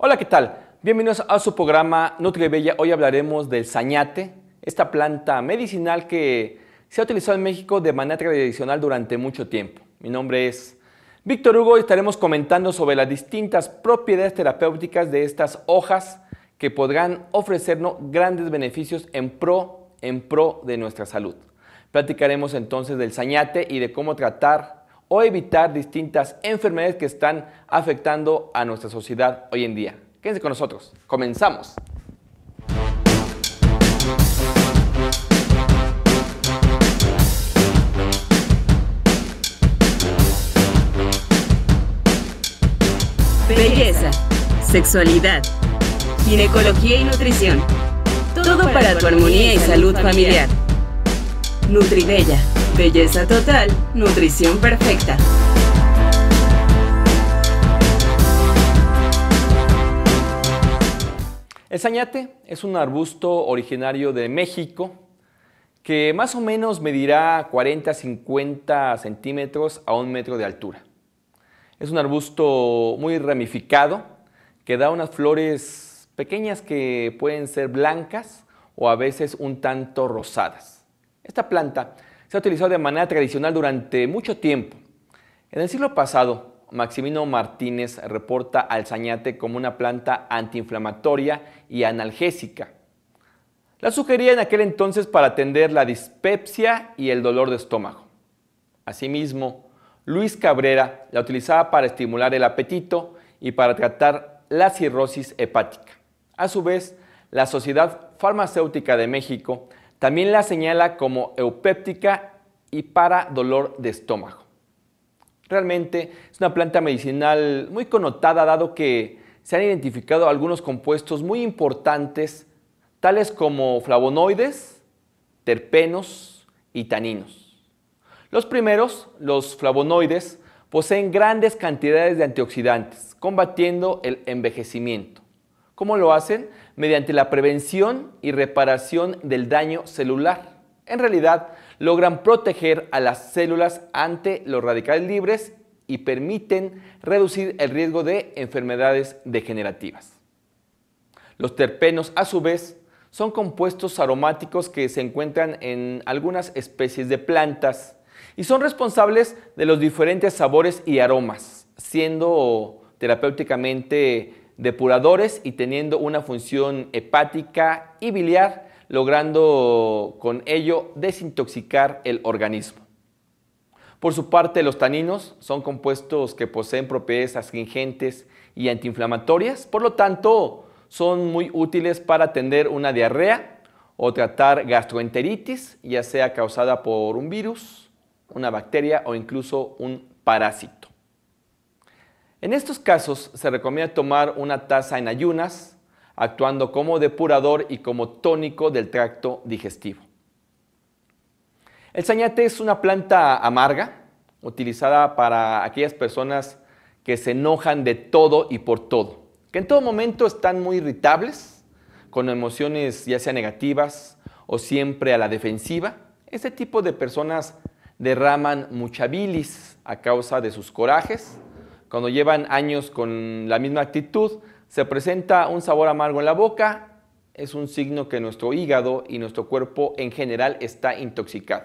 Hola, ¿qué tal? Bienvenidos a su programa Nutribella. Hoy hablaremos del sañate, esta planta medicinal que se ha utilizado en México de manera tradicional durante mucho tiempo. Mi nombre es Víctor Hugo y estaremos comentando sobre las distintas propiedades terapéuticas de estas hojas que podrán ofrecernos grandes beneficios en pro, en pro de nuestra salud. Platicaremos entonces del sañate y de cómo tratar o evitar distintas enfermedades que están afectando a nuestra sociedad hoy en día. Quédense con nosotros. Comenzamos. Belleza, sexualidad, ginecología y nutrición. Todo para tu armonía y salud familiar. Nutribella, belleza total, nutrición perfecta. El sañate es un arbusto originario de México que más o menos medirá 40-50 centímetros a un metro de altura. Es un arbusto muy ramificado que da unas flores pequeñas que pueden ser blancas o a veces un tanto rosadas. Esta planta se ha utilizado de manera tradicional durante mucho tiempo. En el siglo pasado, Maximino Martínez reporta al sañate como una planta antiinflamatoria y analgésica. La sugería en aquel entonces para atender la dispepsia y el dolor de estómago. Asimismo, Luis Cabrera la utilizaba para estimular el apetito y para tratar la cirrosis hepática. A su vez, la Sociedad Farmacéutica de México también la señala como eupéptica y para dolor de estómago. Realmente es una planta medicinal muy connotada dado que se han identificado algunos compuestos muy importantes, tales como flavonoides, terpenos y taninos. Los primeros, los flavonoides, poseen grandes cantidades de antioxidantes, combatiendo el envejecimiento. ¿Cómo lo hacen? Mediante la prevención y reparación del daño celular. En realidad, logran proteger a las células ante los radicales libres y permiten reducir el riesgo de enfermedades degenerativas. Los terpenos, a su vez, son compuestos aromáticos que se encuentran en algunas especies de plantas y son responsables de los diferentes sabores y aromas, siendo terapéuticamente depuradores y teniendo una función hepática y biliar logrando con ello desintoxicar el organismo. Por su parte, los taninos son compuestos que poseen propiedades astringentes y antiinflamatorias, por lo tanto, son muy útiles para atender una diarrea o tratar gastroenteritis, ya sea causada por un virus, una bacteria o incluso un parásito. En estos casos se recomienda tomar una taza en ayunas actuando como depurador y como tónico del tracto digestivo. El sañate es una planta amarga, utilizada para aquellas personas que se enojan de todo y por todo, que en todo momento están muy irritables, con emociones ya sea negativas o siempre a la defensiva. Este tipo de personas derraman mucha bilis a causa de sus corajes. Cuando llevan años con la misma actitud, se presenta un sabor amargo en la boca, es un signo que nuestro hígado y nuestro cuerpo en general está intoxicado.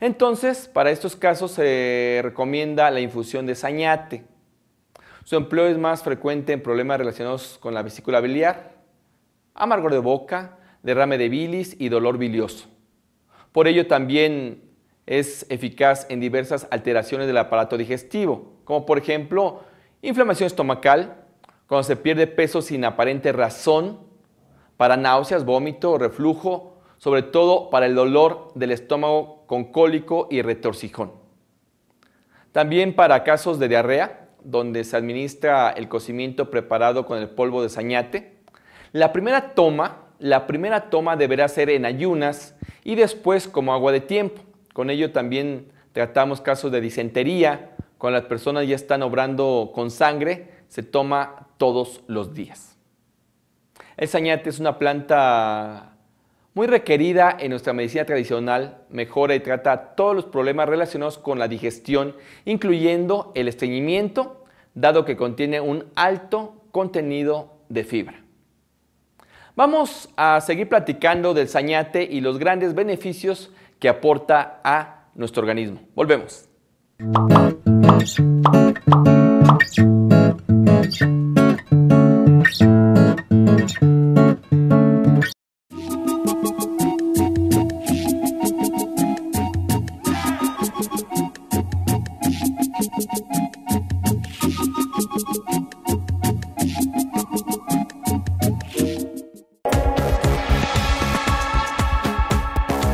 Entonces, para estos casos se recomienda la infusión de sañate. Su empleo es más frecuente en problemas relacionados con la vesícula biliar, amargor de boca, derrame de bilis y dolor bilioso. Por ello también es eficaz en diversas alteraciones del aparato digestivo, como por ejemplo inflamación estomacal, cuando se pierde peso sin aparente razón, para náuseas, vómito, reflujo, sobre todo para el dolor del estómago con cólico y retorcijón. También para casos de diarrea, donde se administra el cocimiento preparado con el polvo de sañate. La primera toma, la primera toma deberá ser en ayunas y después como agua de tiempo. Con ello también tratamos casos de disentería, cuando las personas ya están obrando con sangre, se toma todos los días. El sañate es una planta muy requerida en nuestra medicina tradicional, mejora y trata todos los problemas relacionados con la digestión, incluyendo el estreñimiento, dado que contiene un alto contenido de fibra. Vamos a seguir platicando del sañate y los grandes beneficios que aporta a nuestro organismo. Volvemos.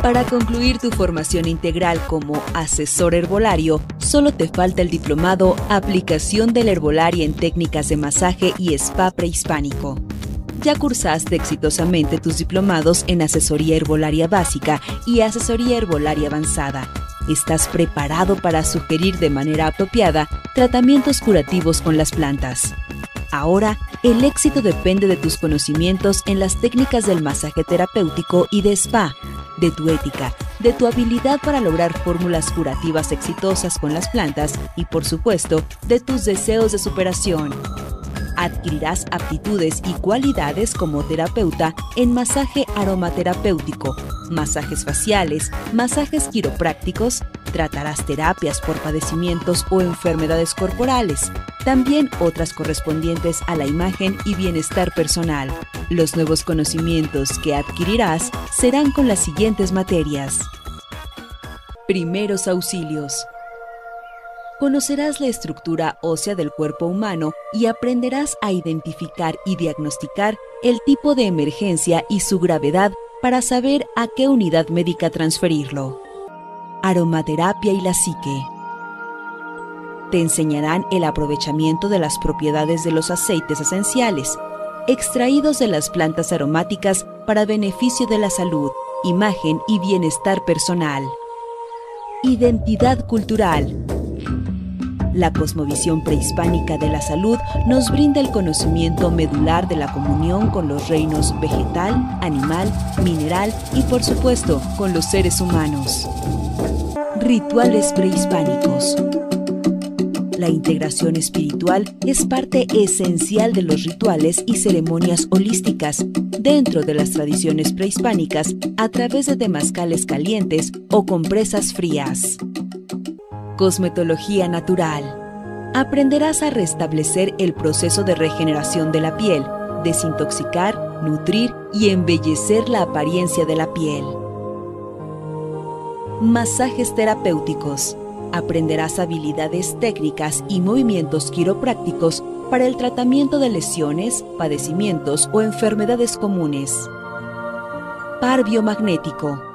Para concluir tu formación integral como asesor herbolario, solo te falta el diplomado Aplicación del Herbolaria en Técnicas de Masaje y Spa Prehispánico. Ya cursaste exitosamente tus diplomados en Asesoría Herbolaria Básica y Asesoría Herbolaria Avanzada. Estás preparado para sugerir de manera apropiada tratamientos curativos con las plantas. Ahora, el éxito depende de tus conocimientos en las técnicas del masaje terapéutico y de spa, de tu ética, de tu habilidad para lograr fórmulas curativas exitosas con las plantas y, por supuesto, de tus deseos de superación. Adquirirás aptitudes y cualidades como terapeuta en masaje aromaterapéutico, masajes faciales, masajes quiroprácticos, tratarás terapias por padecimientos o enfermedades corporales, también otras correspondientes a la imagen y bienestar personal. Los nuevos conocimientos que adquirirás serán con las siguientes materias. Primeros auxilios. Conocerás la estructura ósea del cuerpo humano y aprenderás a identificar y diagnosticar el tipo de emergencia y su gravedad para saber a qué unidad médica transferirlo. Aromaterapia y la psique. Te enseñarán el aprovechamiento de las propiedades de los aceites esenciales, extraídos de las plantas aromáticas para beneficio de la salud, imagen y bienestar personal. Identidad cultural la cosmovisión prehispánica de la salud nos brinda el conocimiento medular de la comunión con los reinos vegetal, animal, mineral y por supuesto con los seres humanos. Rituales prehispánicos. La integración espiritual es parte esencial de los rituales y ceremonias holísticas dentro de las tradiciones prehispánicas a través de temazcales calientes o compresas frías. Cosmetología natural. Aprenderás a restablecer el proceso de regeneración de la piel, desintoxicar, nutrir y embellecer la apariencia de la piel. Masajes terapéuticos. Aprenderás habilidades técnicas y movimientos quiroprácticos para el tratamiento de lesiones, padecimientos o enfermedades comunes. Par biomagnético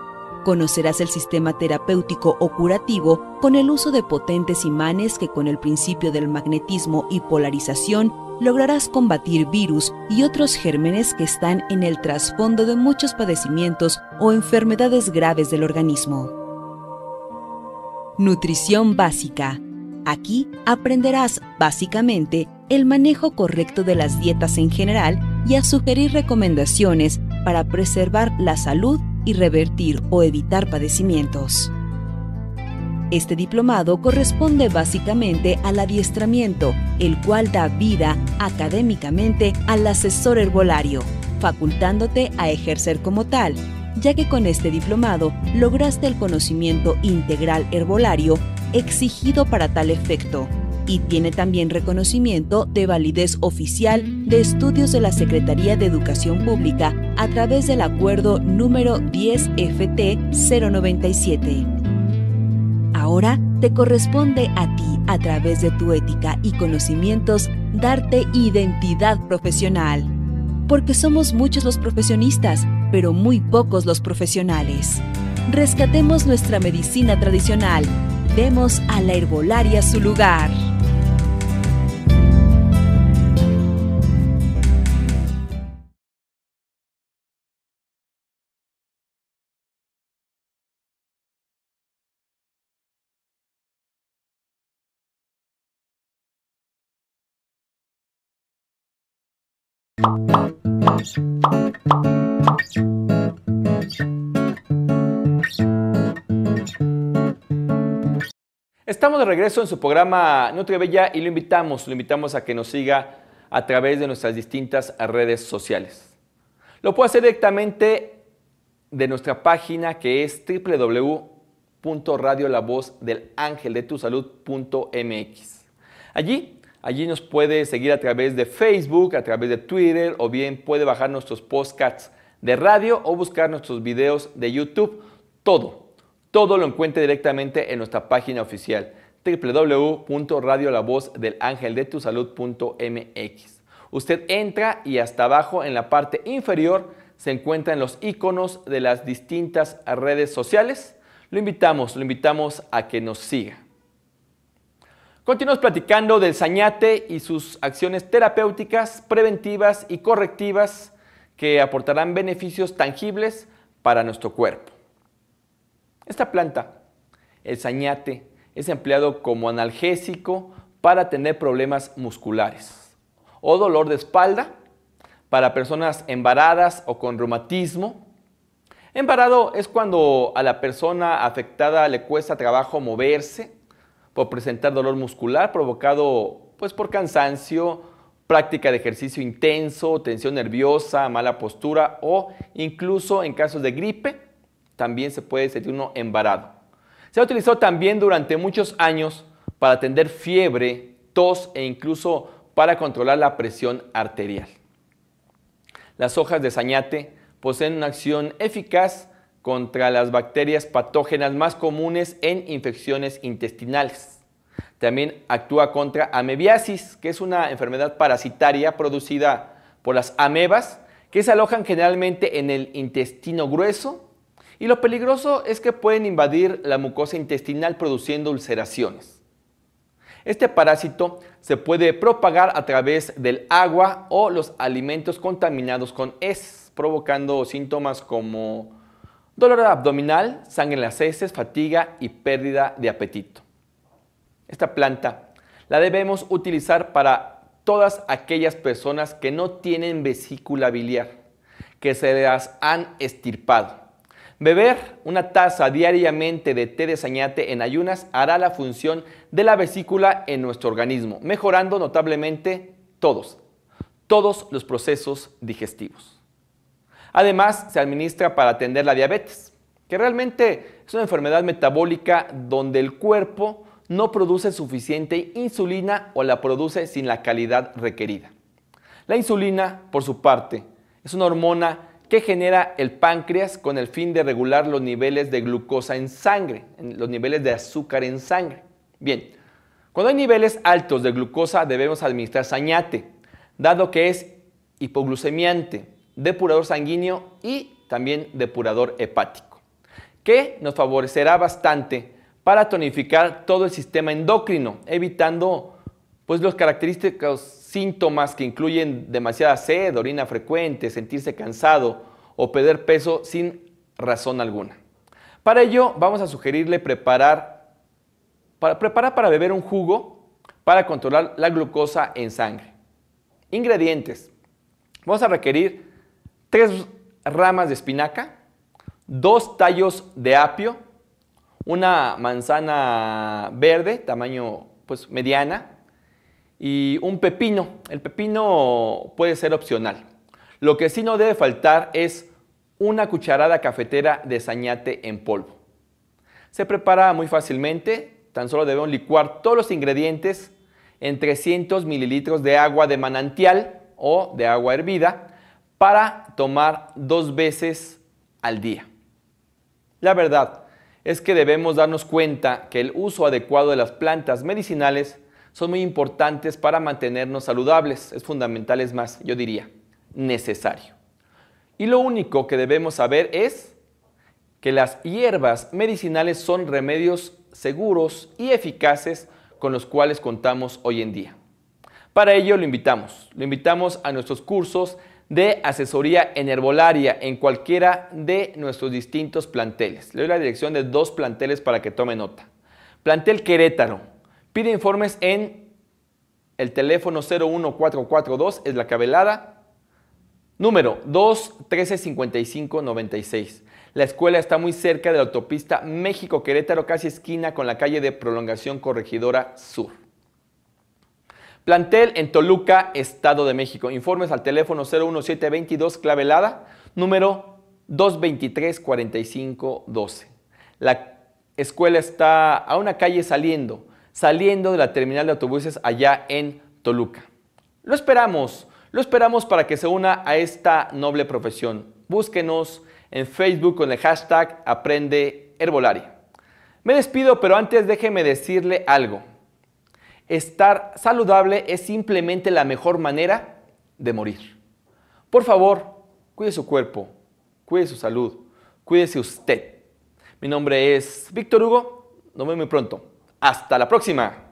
Conocerás el sistema terapéutico o curativo con el uso de potentes imanes que con el principio del magnetismo y polarización lograrás combatir virus y otros gérmenes que están en el trasfondo de muchos padecimientos o enfermedades graves del organismo. Nutrición básica. Aquí aprenderás básicamente el manejo correcto de las dietas en general y a sugerir recomendaciones para preservar la salud y revertir o evitar padecimientos. Este diplomado corresponde básicamente al adiestramiento, el cual da vida académicamente al asesor herbolario, facultándote a ejercer como tal, ya que con este diplomado lograste el conocimiento integral herbolario exigido para tal efecto y tiene también reconocimiento de validez oficial de estudios de la Secretaría de Educación Pública a través del acuerdo número 10FT097. Ahora te corresponde a ti, a través de tu ética y conocimientos, darte identidad profesional. Porque somos muchos los profesionistas, pero muy pocos los profesionales. Rescatemos nuestra medicina tradicional. Demos a la herbolaria su lugar. Estamos de regreso en su programa Nutri Bella y lo invitamos, lo invitamos a que nos siga a través de nuestras distintas redes sociales. Lo puede hacer directamente de nuestra página que es www.radiolavozdelangeldetusalud.mx. Allí, allí nos puede seguir a través de Facebook, a través de Twitter o bien puede bajar nuestros podcasts de radio o buscar nuestros videos de YouTube. Todo, todo lo encuentre directamente en nuestra página oficial www.radiolavozdelangeldetusalud.mx. Usted entra y hasta abajo en la parte inferior se encuentran los iconos de las distintas redes sociales. Lo invitamos, lo invitamos a que nos siga. Continuamos platicando del sañate y sus acciones terapéuticas, preventivas y correctivas que aportarán beneficios tangibles para nuestro cuerpo. Esta planta, el sañate, es empleado como analgésico para tener problemas musculares o dolor de espalda para personas embaradas o con reumatismo. Embarado es cuando a la persona afectada le cuesta trabajo moverse por presentar dolor muscular provocado pues por cansancio, práctica de ejercicio intenso, tensión nerviosa, mala postura o incluso en casos de gripe también se puede sentir uno embarado. Se ha utilizado también durante muchos años para atender fiebre, tos e incluso para controlar la presión arterial. Las hojas de sañate poseen una acción eficaz contra las bacterias patógenas más comunes en infecciones intestinales. También actúa contra amebiasis, que es una enfermedad parasitaria producida por las amebas, que se alojan generalmente en el intestino grueso y lo peligroso es que pueden invadir la mucosa intestinal produciendo ulceraciones. Este parásito se puede propagar a través del agua o los alimentos contaminados con heces, provocando síntomas como dolor abdominal, sangre en las heces, fatiga y pérdida de apetito. Esta planta la debemos utilizar para todas aquellas personas que no tienen vesícula biliar, que se las han estirpado Beber una taza diariamente de té de sañate en ayunas hará la función de la vesícula en nuestro organismo, mejorando notablemente todos, todos los procesos digestivos. Además, se administra para atender la diabetes, que realmente es una enfermedad metabólica donde el cuerpo no produce suficiente insulina o la produce sin la calidad requerida. La insulina, por su parte, es una hormona que genera el páncreas con el fin de regular los niveles de glucosa en sangre, los niveles de azúcar en sangre. Bien, cuando hay niveles altos de glucosa debemos administrar sañate, dado que es hipoglucemiante, depurador sanguíneo y también depurador hepático, que nos favorecerá bastante para tonificar todo el sistema endocrino, evitando pues, los característicos síntomas que incluyen demasiada sed, orina frecuente, sentirse cansado o perder peso sin razón alguna. Para ello vamos a sugerirle preparar para, preparar para beber un jugo para controlar la glucosa en sangre. Ingredientes. Vamos a requerir tres ramas de espinaca, dos tallos de apio, una manzana verde, tamaño pues mediana, y un pepino. El pepino puede ser opcional. Lo que sí no debe faltar es una cucharada cafetera de sañate en polvo. Se prepara muy fácilmente, tan solo debemos licuar todos los ingredientes en 300 mililitros de agua de manantial o de agua hervida para tomar dos veces al día. La verdad es que debemos darnos cuenta que el uso adecuado de las plantas medicinales son muy importantes para mantenernos saludables. Es fundamental, es más, yo diría, necesario. Y lo único que debemos saber es que las hierbas medicinales son remedios seguros y eficaces con los cuales contamos hoy en día. Para ello lo invitamos, lo invitamos a nuestros cursos de asesoría en herbolaria en cualquiera de nuestros distintos planteles. Le doy la dirección de dos planteles para que tome nota. Plantel Querétaro, Pide informes en el teléfono 01442, es la cabelada. Número 2 96. La escuela está muy cerca de la autopista México-Querétaro, casi esquina con la calle de Prolongación Corregidora Sur. Plantel en Toluca, Estado de México. Informes al teléfono 01722 clavelada, número 223 4512. La escuela está a una calle saliendo, saliendo de la terminal de autobuses allá en Toluca. Lo esperamos, lo esperamos para que se una a esta noble profesión. Búsquenos en Facebook con el hashtag Aprende Herbolaria. Me despido, pero antes déjeme decirle algo. Estar saludable es simplemente la mejor manera de morir. Por favor, cuide su cuerpo, cuide su salud, cuídese usted. Mi nombre es Víctor Hugo, nos vemos muy pronto. Hasta la próxima.